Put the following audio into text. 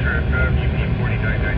Turn uh, 49